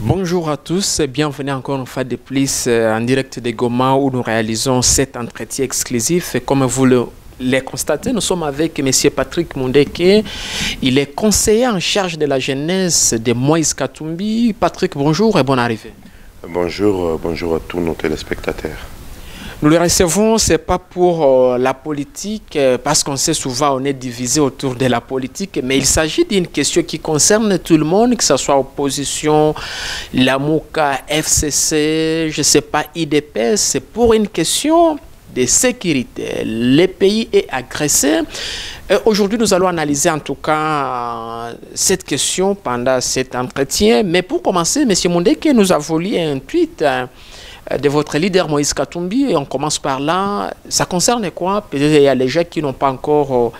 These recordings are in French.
Bonjour à tous et bienvenue encore une fois de plus euh, en direct de Goma où nous réalisons cet entretien exclusif. Comme vous le l'avez constaté, nous sommes avec M. Patrick Mundeke. Il est conseiller en charge de la jeunesse de Moïse Katumbi. Patrick, bonjour et bonne arrivée. Bonjour, euh, bonjour à tous nos téléspectateurs. Nous le recevons, c'est pas pour euh, la politique, euh, parce qu'on sait souvent on est divisé autour de la politique, mais il s'agit d'une question qui concerne tout le monde, que ce soit opposition, la MOUCA, FCC, je sais pas, IDPS, c'est pour une question de sécurité. Le pays est agressé. Euh, Aujourd'hui, nous allons analyser en tout cas euh, cette question pendant cet entretien. Mais pour commencer, M. Mondeke nous a volé un tweet euh, de votre leader Moïse Katumbi et on commence par là. Ça concerne quoi? Peut-être il y a les gens qui n'ont pas encore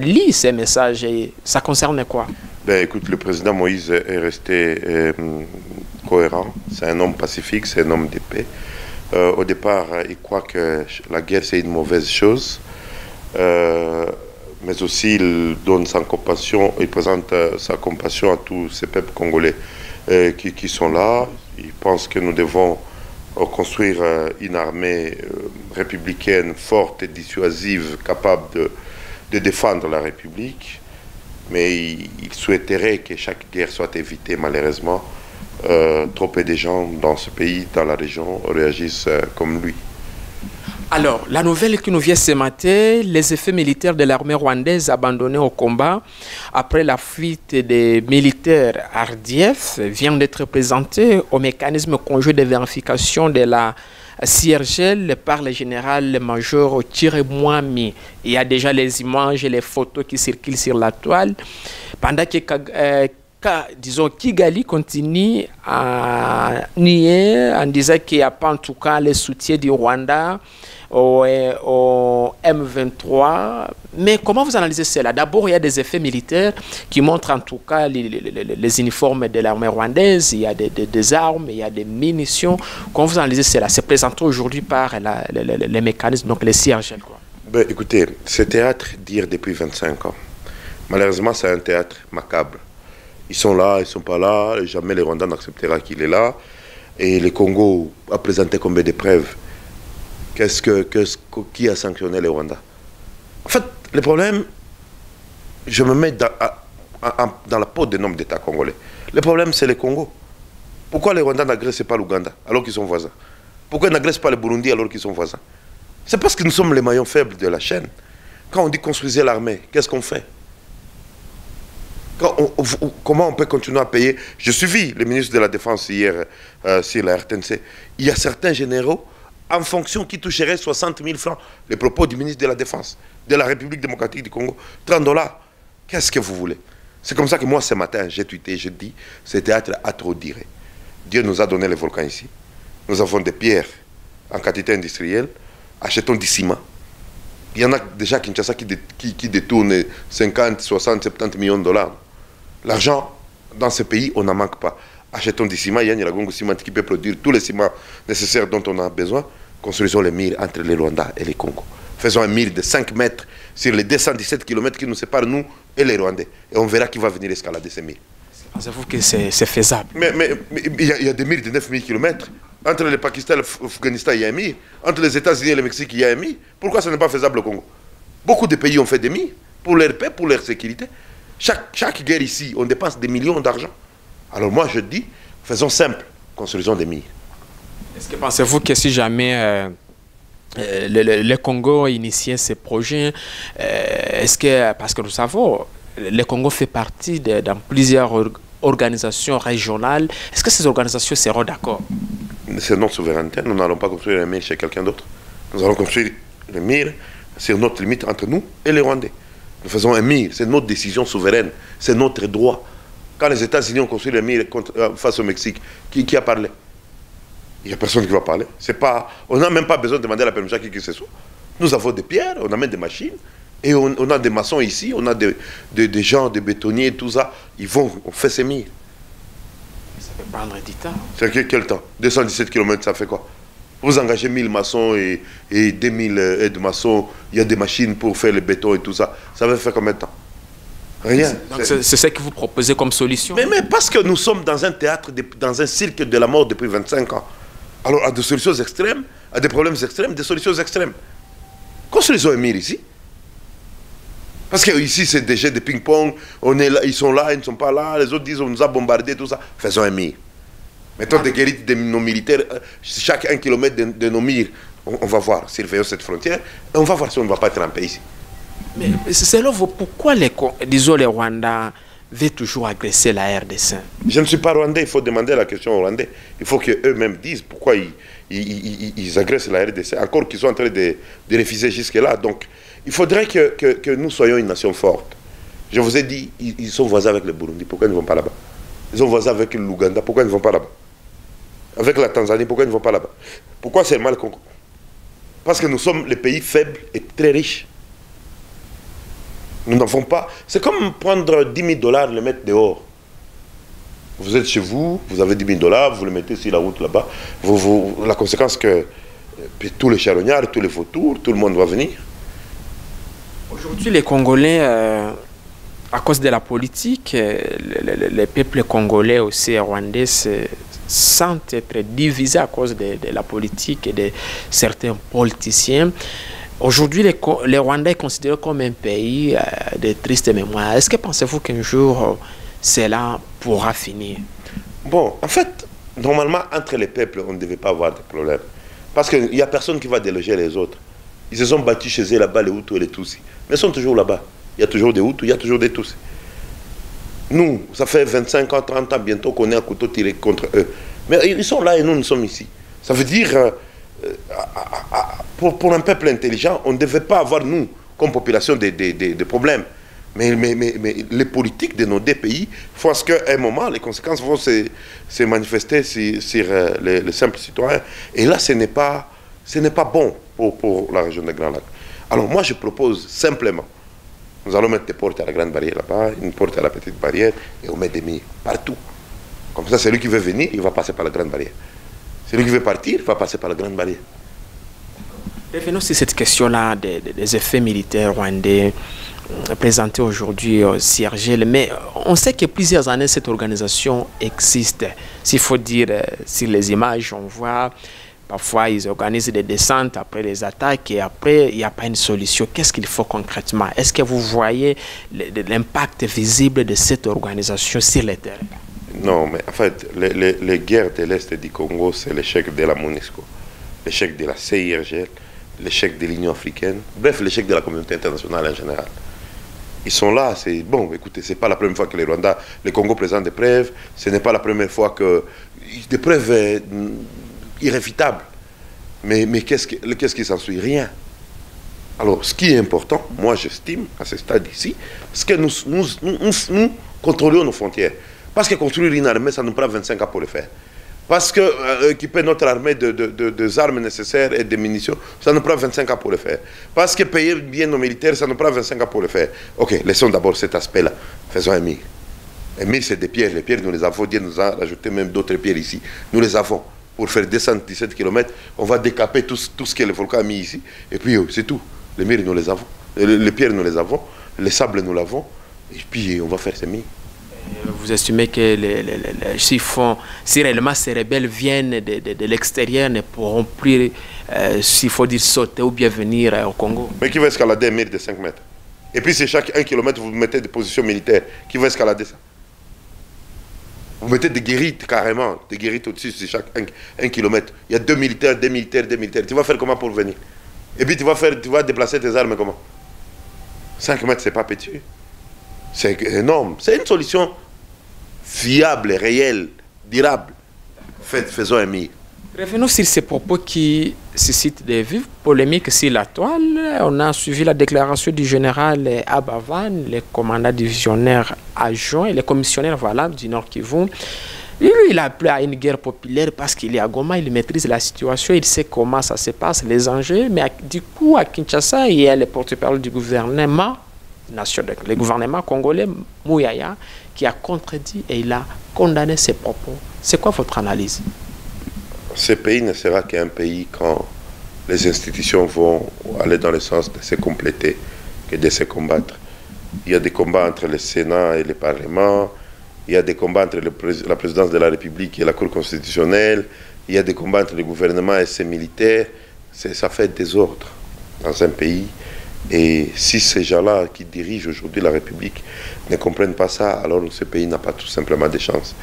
lu ces messages. Et ça concerne quoi? Ben, écoute, le président Moïse est resté cohérent. C'est un homme pacifique, c'est un homme de paix. Euh, au départ, euh, il croit que la guerre, c'est une mauvaise chose. Euh, mais aussi, il donne sa compassion, sa compassion à tous ces peuples congolais qui, qui sont là. Il pense que nous devons construire une armée républicaine forte et dissuasive, capable de, de défendre la République. Mais il souhaiterait que chaque guerre soit évitée, malheureusement. Euh, trop peu de gens dans ce pays, dans la région, réagissent euh, comme lui. Alors, la nouvelle qui nous vient ce matin, les effets militaires de l'armée rwandaise abandonnés au combat après la fuite des militaires RDF vient d'être présentés au mécanisme conjoint de vérification de la CIRGL par le général-major Thierry Mwami. Il y a déjà les images et les photos qui circulent sur la toile. Pendant que Ka- disons, Kigali continue à nier en disant qu'il n'y a pas en tout cas le soutien du Rwanda au, euh, au M23. Mais comment vous analysez cela? D'abord, il y a des effets militaires qui montrent en tout cas les, uniformes de l'armée rwandaise, il y a des, armes, il y a des munitions. Comment vous analysez cela? C'est présenté aujourd'hui par les mécanismes, donc les CIRGL. Ben, écoutez, ce théâtre dure depuis 25 ans. Malheureusement, c'est un théâtre macabre. Ils sont là, ils ne sont pas là, jamais le Rwanda n'acceptera qu'il est là. Et le Congo a présenté combien de preuves? Qu'est-ce que, Qui a sanctionné le Rwanda En fait, le problème, je me mets dans, la peau des hommes d'État congolais. Le problème, c'est le Congo. Pourquoi les Rwandais n'agressent pas l'Ouganda alors qu'ils sont voisins? Pourquoi ils n'agressent pas le Burundi alors qu'ils sont voisins? C'est parce que nous sommes les maillons faibles de la chaîne. Quand on dit construisez l'armée, qu'est-ce qu'on fait? Comment on peut continuer à payer Je suivis le ministre de la Défense hier euh, sur la RTNC. Il y a certains généraux en fonction qui toucheraient 60 000 francs. Les propos du ministre de la Défense de la République démocratique du Congo. 30 dollars. Qu'est-ce que vous voulez? C'est comme ça que moi, ce matin, j'ai tweeté, j'ai dit, ce théâtre a trop duré. Dieu nous a donné les volcans ici. Nous avons des pierres en quantité industrielle. Achetons du ciment. Il y en a déjà Kinshasa qui, qui, qui détournent 50, 60, 70 millions de dollars. L'argent, dans ce pays, on n'en manque pas. Achetons du ciment, il y a une Ciment qui peut produire tous les ciments nécessaires dont on a besoin. Construisons les murs entre les Rwanda et les Congo. Faisons un mur de 5 mètres sur les 217 km qui nous séparent, nous et les Rwandais. Et on verra qui va venir escalader ces murs. Pensez-vous que c'est faisable? Mais, mais, mais il, y a, il y a des murs de 9000 km. Entre le Pakistan et l'Afghanistan, il y a un mur. Entre les États-Unis et le Mexique, il y a un mur. Pourquoi ce n'est pas faisable au Congo? Beaucoup de pays ont fait des murs pour leur paix, pour leur sécurité. Chaque, chaque guerre ici, on dépense des millions d'argent. Alors moi, je dis, faisons simple, construisons des murs. Est-ce que pensez-vous que si jamais euh, euh, le, le- le Congo initiait ces projets, euh, est-ce que, parce que nous savons, le Congo fait partie de, dans plusieurs or- organisations régionales, est-ce que ces organisations seront d'accord? C'est notre souveraineté. Nous n'allons pas construire un mur chez quelqu'un d'autre. Nous allons construire le mur sur notre limite entre nous et les Rwandais. Nous faisons un mur. C'est notre décision souveraine. C'est notre droit. Quand les États-Unis ont construit le mur contre- euh, face au Mexique, qui, qui a parlé? Il n'y a personne qui va parler. Pas, on n'a même pas besoin de demander la permission à qui que ce soit. Nous avons des pierres, on amène des machines, et on, on a des maçons ici, on a des, des, des gens, des bétonniers, tout ça. Ils vont, on fait ces murs. peut prendre du temps. C'est que- quel temps? 217 km, ça fait quoi? Vous engagez 1000 maçons et, et 2000 aides-maçons, il y a des machines pour faire le béton et tout ça. Ça va faire combien de temps? Rien. Donc C'est- ce que vous proposez comme solution. Mais, mais parce que nous sommes dans un théâtre, de- dans un cirque de la mort depuis 25 ans. Alors, à des solutions extrêmes, à des problèmes extrêmes, des solutions extrêmes. Construisons un mur ici. Parce que ici, c'est des jeux de ping-pong, on est là, ils sont là, ils ne sont pas là, les autres disent on nous a bombardé, tout ça. Faisons un mur. Mettons des guérites de nos militaires, euh, chaque un kilomètre de, de nos murs. On, on va voir, surveillons cette frontière, et on va voir si on ne va pas tremper ici. Mais selon vous, pourquoi les, Co- disons, les Rwandais veulent toujours agresser la RDC Je ne suis pas rwandais, il faut demander la question aux Rwandais. Il faut qu'eux-mêmes disent pourquoi ils, ils, ils- ils agressent la RDC, encore qu'ils sont en train de, de refuser jusque-là. Donc, il faudrait que, que- que nous soyons une nation forte. Je vous ai dit, ils, ils sont voisins avec le Burundi, pourquoi ils ne vont pas là-bas? Ils sont voisins avec l'Ouganda, pourquoi ils ne vont pas là-bas? Avec la Tanzanie, pourquoi ils ne vont pas là-bas? Pourquoi seulement le Congo Parce que nous sommes les pays faibles et très riches. Nous n'en pas. C'est comme prendre 10 000 dollars et le mettre dehors. Vous êtes chez vous, vous avez 10 000 dollars, vous le mettez sur la route là-bas. Vous, la conséquence que euh, puis tous les charognards, tous les vautours, tout le monde va venir. Aujourd'hui, les Congolais, euh, à cause de la politique, euh, le, le- le peuple congolais aussi rwandais se sentent être divisés à cause de, la politique et de certains politiciens. Aujourd'hui, les, Rwandais sont considérés comme un pays euh, de triste mémoire. Est-ce que pensez-vous qu'un jour, euh, cela pourra finir? Bon, en fait, normalement, entre les peuples, on ne devait pas avoir de problème. Parce qu'il n'y a personne qui va déloger les autres. Ils se sont battus chez eux là-bas, les Hutus et les Tutsis. Mais ils sont toujours là-bas. Il y a toujours des Hutus, il y a toujours des Tutsis. Nous, ça fait 25 ans, 30 ans bientôt qu'on est à couteau tiré contre eux. Mais ils sont là et nous, nous sommes ici. Ça veut dire, euh, euh, à- à- à- pour, un peuple intelligent, on ne devait pas avoir, nous, comme population, des, problèmes. Mais, les politiques de nos deux pays font ce qu'à un moment, les conséquences vont se, manifester sur, euh, les, les simples citoyens. Et là, ce n'est pas, pas bon pour, pour la région des Grands Lacs. Alors moi, je propose simplement, nous allons mettre des portes à la grande barrière là-bas, une porte à la petite barrière, et on met des murs partout. Comme ça, celui qui veut venir, il va passer par la grande barrière. Celui qui veut partir, va passer par la grande barrière. Revenons sur cette question-là des, effets militaires rwandais euh, présentés aujourd'hui au CIRGL. Mais on sait que plusieurs années, cette organisation existe. S'il faut dire, euh, sur les images, on voit parfois ils organisent des descentes après les attaques et après, il n'y a pas une solution. Qu'est-ce qu'il faut concrètement? Est-ce que vous voyez l'impact visible de cette organisation sur le terrain Non, mais en fait, les, les- les guerres de l'Est du Congo, c'est l'échec de la MONUSCO, l'échec de la CIRGL, l'échec de l'Union africaine, bref, l'échec de la communauté internationale en général. Ils sont là, c'est bon, écoutez, c'est pas la première fois que les Rwandais, le Congo présente des preuves, ce n'est pas la première fois que. des preuves irréfutables. Mais, mais qu'est-ce qui qu'est-ce qui s'ensuit Rien. Alors, ce qui est important, moi j'estime, à ce stade ici, c'est que nous, nous, contrôlions nos frontières. Parce que construire une armée, ça nous prend 25 ans pour le faire. Parce que euh, équiper notre armée de- de- des armes nécessaires et des munitions, ça nous prend 25 ans pour le faire. Parce que payer bien nos militaires, ça nous prend 25 ans pour le faire. Ok, laissons d'abord cet aspect-là. Faisons un mille. Un mille, c'est des pierres. Les pierres, nous les avons. Dieu nous a rajouté même d'autres pierres ici. Nous les avons. Pour faire 217 km, on va décaper tout, ce- tout ce que le volcan a mis ici. Et puis, euh, c'est tout. Les murs, nous les avons. Euh, Les, les pierres, nous les avons. Les sables, nous l'avons. Et puis, on va faire ces mines. Euh, Vous estimez que les, les- les- si réellement ces rebelles viennent de, de- de l'extérieur, ne pourront plus, euh, s'il faut dire, sauter ou bien venir euh, au Congo Mais qui va escalader un mur de 5 mètres? Et puis, c'est chaque 1 km, vous mettez des positions militaires. Qui va escalader ça? Vous mettez des guérites carrément, des guérites au-dessus, c'est chaque 1 km. Il y a deux militaires, des militaires, des militaires. Tu vas faire comment pour venir? Et puis, tu vas, faire, tu vas déplacer tes armes comment? 5 mètres, c'est pas petit. C'est énorme. C'est une solution fiable, réelle, durable. Faites, faisons un mur. Revenons sur ces propos qui suscitent des vives polémiques sur la toile. On a suivi la déclaration du général Abavan, le commandant divisionnaire adjoint le commissionnaire voilà, du Nord Kivu. Lui, il a appelé à une guerre populaire parce qu'il est à Goma, il maîtrise la situation, il sait comment ça se passe, les enjeux. Mais du coup, à Kinshasa, il y a le porte-parole du gouvernement nation. Donc, le gouvernement congolais, Mouyaya, qui a contredit et il a condamné ses propos. C'est quoi votre analyse? Ce pays ne sera qu'un pays quand les institutions vont aller dans le sens de se compléter que de se combattre. Il y a des combats entre le Sénat et le Parlement, il y a des combats entre la présidence de la République et la Cour constitutionnelle, il y a des combats entre le gouvernement et ses militaires. Ça fait désordre dans un pays. Et si ces gens-là qui dirigent aujourd'hui la République ne comprennent pas ça, alors ce pays n'a pas tout simplement de chance.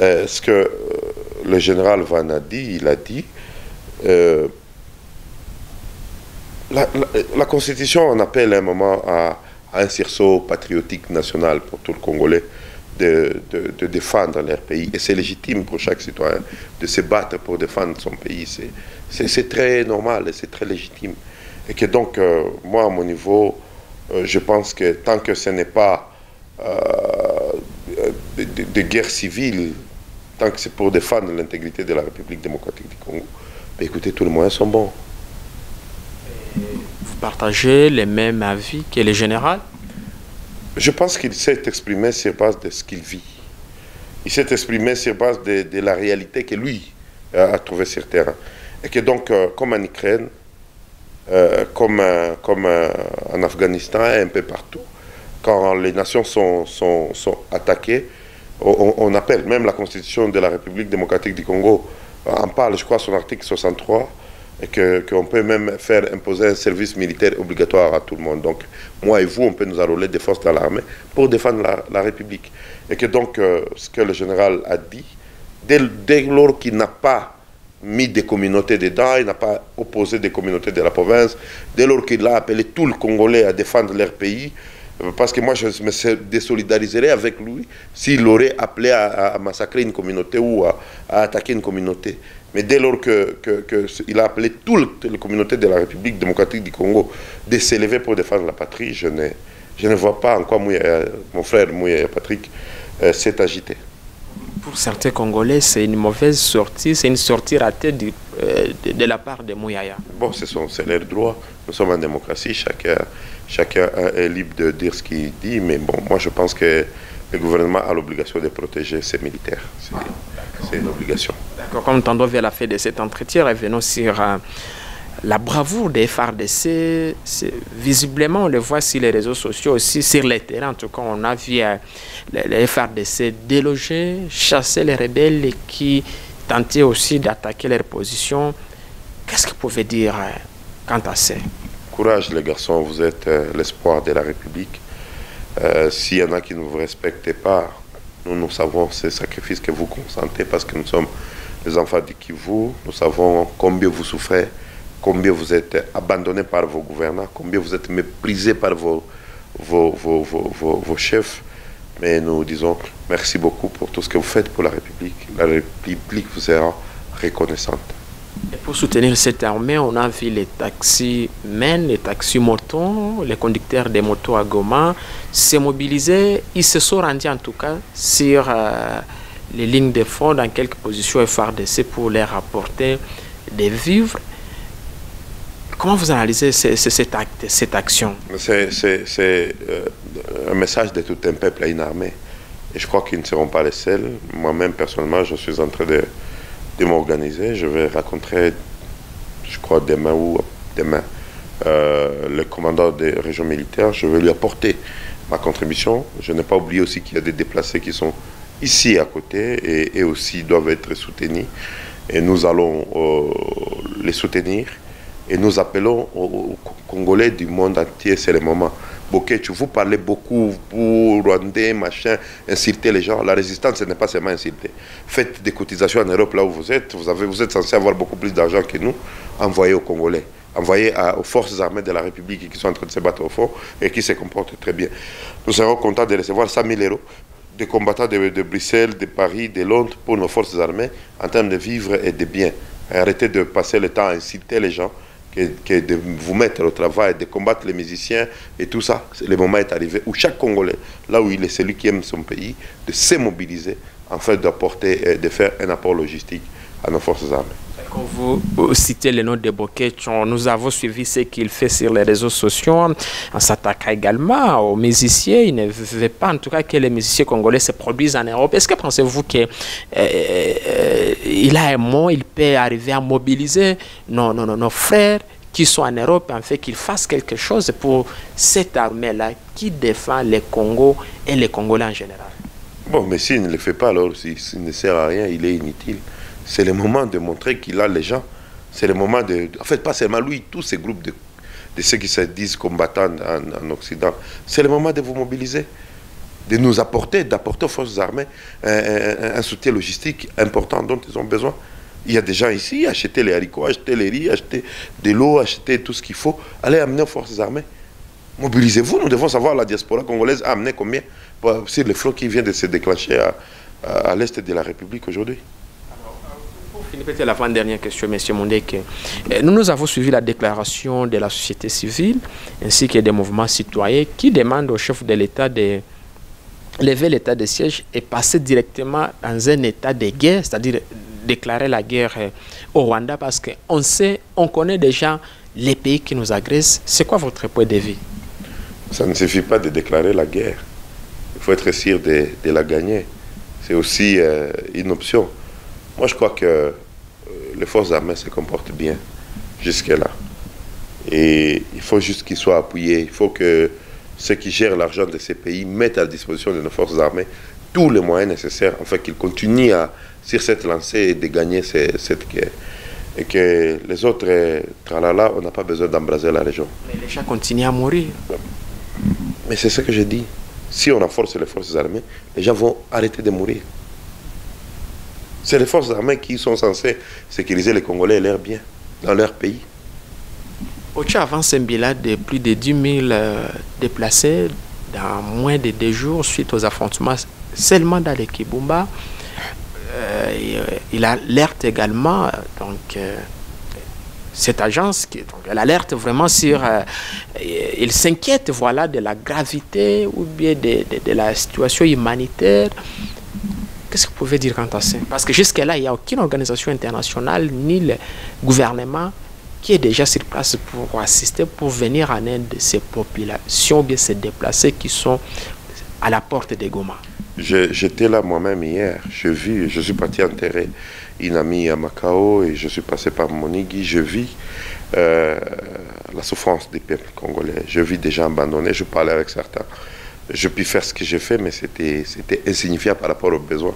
Euh, ce que euh, le général Van a dit, il a dit, euh, la, Constitution en appelle un moment à, à un sursaut patriotique national pour tout le Congolais de, défendre leur pays. Et c'est légitime pour chaque citoyen de se battre pour défendre son pays. C'est- très normal et c'est très légitime. Et que donc, euh, moi, à mon niveau, euh, je pense que tant que ce n'est pas de- de guerre civile, tant que c'est pour défendre l'intégrité de la République démocratique du Congo, ben, écoutez, tous les moyens sont bons. Vous partagez les mêmes avis que le général Je pense qu'il s'est exprimé sur base de ce qu'il vit. Il s'est exprimé sur base de, de la réalité que lui euh, a trouvée sur terrain. Et que donc, euh, comme en Ukraine, euh, comme, euh, comme en Afghanistan et un peu partout, quand les nations sont, sont, sont attaquées, on, appelle même la constitution de la République démocratique du Congo, euh, en parle, je crois, son article 63, et qu'on peut même faire imposer un service militaire obligatoire à tout le monde. Donc, moi et vous, on peut nous enrôler des forces dans l'armée pour défendre la, République. Et que donc, euh, ce que le général a dit, dès, dès lors qu'il n'a pas mis des communautés dedans, il n'a pas opposé des communautés de la province, dès lors qu'il a appelé tout le Congolais à défendre leur pays, parce que moi je me désolidariserais avec lui s'il aurait appelé à, massacrer une communauté ou à, attaquer une communauté. Mais dès lors qu'il que, que a appelé toutes les communautés de la République démocratique du Congo de s'élever pour défendre la patrie, je ne, je ne vois pas en quoi mon frère Mouya Patrick euh, s'est agité. Pour certains Congolais, c'est une mauvaise sortie, c'est une sortie ratée euh, de, de la part de Mouyaya. Bon, c'est c'est leur droit. Nous sommes en démocratie, chacun, chacun est libre de dire ce qu'il dit, mais bon, moi je pense que le gouvernement a l'obligation de protéger ses militaires. C'est- une obligation. D'accord, comme Tandov a fait de cet entretien, revenons sur euh, la bravoure des FARDC. Visiblement, on le voit sur les réseaux sociaux aussi, sur les terrains. En tout cas, on a vu euh, les, FARDC déloger, chasser les rebelles qui tentaient aussi d'attaquer leurs positions. Qu'est-ce que vous dire euh, quant à ça? Courage les garçons, vous êtes euh, l'espoir de la République. Euh, S'il y en a qui ne vous respectent pas, nous, nous savons ces sacrifices que vous consentez parce que nous sommes les enfants du Kivu. Nous savons combien vous souffrez, combien vous êtes abandonnés par vos gouvernants, combien vous êtes méprisés par vos, vos, vos- vos chefs. Mais nous disons merci beaucoup pour tout ce que vous faites pour la République. La République vous sera reconnaissante. Et pour soutenir cette armée, on a vu les taxis men, les taxis motos, les conducteurs des motos à Goma se mobiliser. Ils se sont rendus en tout cas sur euh, les lignes de front dans quelques positions FRDC pour leur apporter des vivres. Comment vous analysez cette action C'est euh, un message de tout un peuple à une armée. Et je crois qu'ils ne seront pas les seuls. Moi-même, personnellement, je suis en train de, m'organiser. Je vais rencontrer, je crois, demain ou demain, euh, le commandant des régions militaires. Je vais lui apporter ma contribution. Je n'ai pas oublié aussi qu'il y a des déplacés qui sont ici à côté et, et aussi doivent être soutenus. Et nous allons euh, les soutenir. Et nous appelons aux, Congolais du monde entier, c'est le moment. Boketu, vous parlez beaucoup, vous, Rwandais, machin, insultez les gens. La résistance, ce n'est pas seulement insulter. Faites des cotisations en Europe là où vous êtes. Vous, avez, vous êtes censé avoir beaucoup plus d'argent que nous. Envoyez aux Congolais. Envoyez à- aux forces armées de la République qui sont en train de se battre au fond et qui se comportent très bien. Nous serons contents de recevoir 100 000 euros des combattants de, de Bruxelles, de Paris, de Londres pour nos forces armées en termes de vivres et de biens. Arrêtez de passer le temps à inciter les gens que, de vous mettre au travail, de combattre les musiciens et tout ça. Le moment est arrivé où chaque Congolais, là où il est celui qui aime son pays, de se mobiliser en d'apporter, euh, de faire un apport logistique à nos forces armées. Quand vous euh, citez le nom de Boketchon, nous avons suivi ce qu'il fait sur les réseaux sociaux en s'attaquant également aux musiciens. Il ne veut pas, en tout cas, que les musiciens congolais se produisent en Europe. Est-ce que pensez-vous qu'il a un mot, il peut arriver à mobiliser nos, nos, nos frères qui sont en Europe, en fait, qu'ils fassent quelque chose pour cette armée-là qui défend le Congo et les Congolais en général? Bon, mais s'il ne le fait pas, alors s'il ne sert à rien, il est inutile. C'est le moment de montrer qu'il a les gens. C'est le moment de. En fait, pas seulement lui, tous ces groupes de, ceux qui se disent combattants en, en Occident. C'est le moment de vous mobiliser, de nous apporter, d'apporter aux forces armées un, soutien logistique important dont ils ont besoin. Il y a des gens ici, achetez les haricots, achetez les riz, achetez de l'eau, achetez tout ce qu'il faut. Allez amener aux forces armées. Mobilisez-vous. Nous devons savoir la diaspora congolaise a amené combien sur le flot qui vient de se déclencher à l'est de la République aujourd'hui. Peut-être l'avant-dernière question, M. Mondek. Nous, nous avons suivi la déclaration de la société civile ainsi que des mouvements citoyens qui demandent au chef de l'État de lever l'état de siège et passer directement dans un état de guerre, c'est-à-dire déclarer la guerre au Rwanda parce qu'on sait, on connaît déjà les pays qui nous agressent. C'est quoi votre point de vue? Ça ne suffit pas de déclarer la guerre. Il faut être sûr de, de la gagner. C'est aussi euh, une option. Moi, je crois que euh, les forces armées se comportent bien jusque-là. Et il faut juste qu'ils soient appuyés. Il faut que ceux qui gèrent l'argent de ces pays mettent à disposition de nos forces armées tous les moyens nécessaires afin qu'ils continuent à, sur cette lancée et de gagner ces, cette guerre. Et que les autres, euh, tralala, on n'a pas besoin d'embraser la région. Mais les gens continuent à mourir. Mais c'est ce que je dis. Si on renforce les forces armées, les gens vont arrêter de mourir. C'est les forces armées qui sont censées sécuriser les Congolais et leurs biens dans leur pays. Avance un bilan de plus de 10 000 euh, déplacés dans moins de deux jours suite aux affrontements seulement dans les Kibumba. Euh, il alerte également euh, donc, cette agence, qui, donc, elle alerte vraiment sur... il s'inquiète voilà, de la gravité ou bien de, de la situation humanitaire Qu'est-ce que vous pouvez dire quant à ça? Parce que jusque-là, il n'y a aucune organisation internationale ni le gouvernement qui est déjà sur place pour assister, pour venir en aide de ces populations, bien ces déplacés qui sont à la porte des Goma. J'étais là moi-même hier. Je vis, je suis parti enterrer une amie à Macao et je suis passé par Monigui. Je vis euh, la souffrance des peuples congolais. Je vis des gens abandonnés. Je parlais avec certains je puis faire ce que j'ai fait, mais c'était insignifiant par rapport aux besoins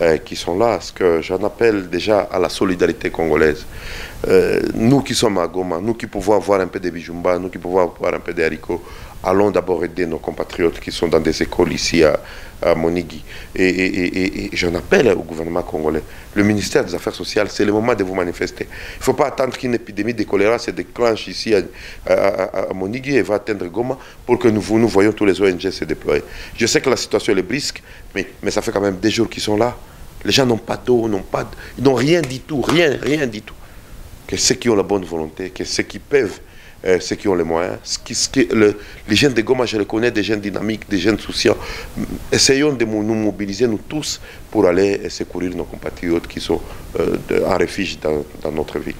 euh, qui sont là. Ce que j'en appelle déjà à la solidarité congolaise. Euh, nous qui sommes à Goma, nous qui pouvons avoir un peu de bijumba, nous qui pouvons avoir un peu de haricots, allons d'abord aider nos compatriotes qui sont dans des écoles ici à, Monigui. Et, j'en appelle au gouvernement congolais. Le ministère des Affaires sociales, c'est le moment de vous manifester. Il ne faut pas attendre qu'une épidémie de choléra se déclenche ici à, à, à, Monigui et va atteindre Goma pour que nous, nous voyons tous les ONG se déployer. Je sais que la situation est brisque, mais, mais ça fait quand même des jours qu'ils sont là. Les gens n'ont pas d'eau, n'ont pas, ils n'ont rien du tout, rien, rien du tout. Que ceux qui ont la bonne volonté, que ceux qui peuvent euh, ceux qui ont les moyens. Ce qui, ce qui, le, les jeunes de Goma, je les connais, des jeunes dynamiques, des jeunes souciants. Essayons de nous mobiliser, nous tous, pour aller secourir nos compatriotes qui sont euh, en refuge dans, notre ville.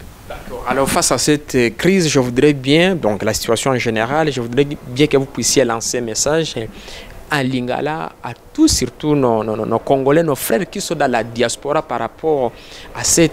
Alors face à cette crise, je voudrais bien, donc la situation en général, je voudrais bien que vous puissiez lancer un message en Lingala à tous, surtout nos, nos, nos, Congolais, nos frères qui sont dans la diaspora par rapport à cette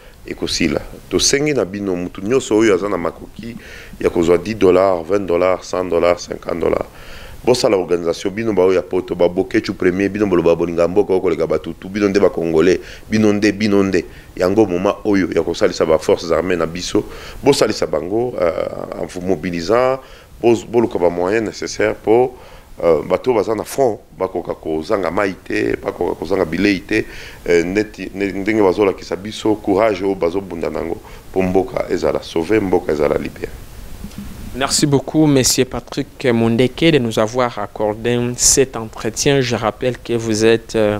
ekosila. Tosengi na bino mutu nyonso oyo aza na makoki ya kozwa 10 dollars 20 dollars 100 dollars 50 dollars. Bosala organisation bino baoyo ya poto babokecu premier bino boloba bolinga mboka oyo koleka batutu bino nde bacongolais bino nde bino nde. Yango moma oyo ya kosalisa baforces armées na biso. Bosalisa bango uh, en vous mobilisant boluka bamoyen nécessaire mpo bato baza na front bakoka kozanga mai te bakoka kozanga bilei te eh, neti ne- ndenge bazolakisa biso courage oyo bazobunda nango mpo mboka ezala sauve mboka ezala libere Merci beaucoup, Monsieur Patrick Mondeke, de nous avoir accordé cet entretien. Je rappelle que vous êtes euh,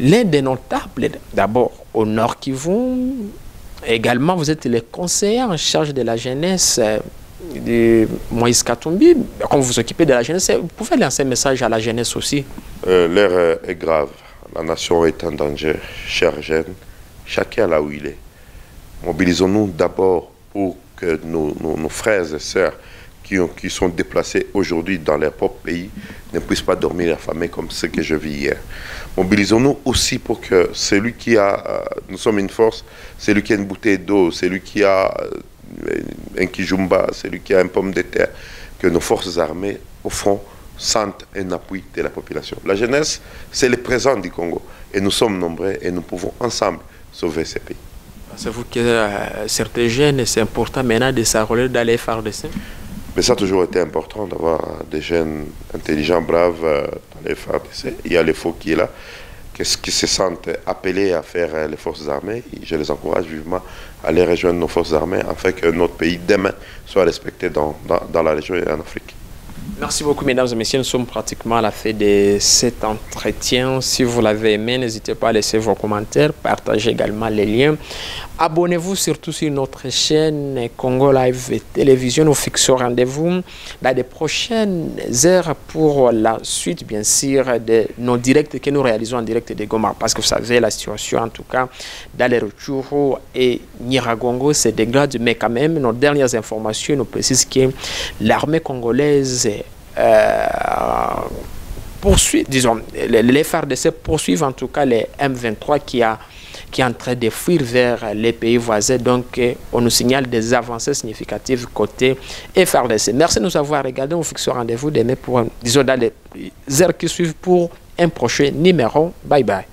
l'un des notables, d'abord au Nord Kivu. Également, vous êtes le conseiller en charge de la jeunesse euh, Moïse Katumbi. Comme vous vous occupez de la jeunesse, vous pouvez lancer un message à la jeunesse aussi. Euh, L'heure est grave. La nation est en danger. Chers jeunes, chacun là où il est. Mobilisons-nous d'abord pour que nos, frères et sœurs qui, qui sont déplacés aujourd'hui dans leur propre pays ne puissent pas dormir affamés comme ce que je vis hier. Mobilisons-nous aussi pour que celui qui a, euh, nous sommes une force, celui qui a une bouteille d'eau, celui qui a euh, un kijumba, celui qui a un pomme de terre, que nos forces armées, au front, sentent un appui de la population. La jeunesse, c'est le présent du Congo. Et nous sommes nombreux et nous pouvons ensemble sauver ce pays. Pensez-vous que euh, certains jeunes, c'est important maintenant de s'enrôler dans les FARDC Mais ça a toujours été important d'avoir des jeunes intelligents, braves euh, dans les FARDC. Il y a les faux qui est là, qu'est-ce qui se sentent appelés à faire euh, les forces armées. Et Je les encourage vivement aller rejoindre nos forces armées afin que notre pays demain soit respecté dans, dans, dans la région et en Afrique. Merci beaucoup, mesdames et messieurs. Nous sommes pratiquement à la fin de cet entretien. Si vous l'avez aimé, n'hésitez pas à laisser vos commentaires, partagez également les liens. Abonnez-vous surtout sur notre chaîne Congo Live Télévision. Nous fixons rendez-vous dans les prochaines heures pour la suite, bien sûr, de nos directs que nous réalisons en direct de Goma. Parce que vous savez, la situation, en tout cas, dans les Rutshuru et Niragongo se dégrade. Mais quand même, nos dernières informations nous précisent que l'armée congolaise euh, poursuit, disons, les, FARDC poursuivent en tout cas les M23 qui, a, qui est en train de fuir vers les pays voisins. Donc, euh, on nous signale des avancées significatives côté FARDC. Merci de nous avoir regardé. On fixe rendez-vous demain pour, disons, dans les heures qui suivent pour un prochain numéro. Bye bye.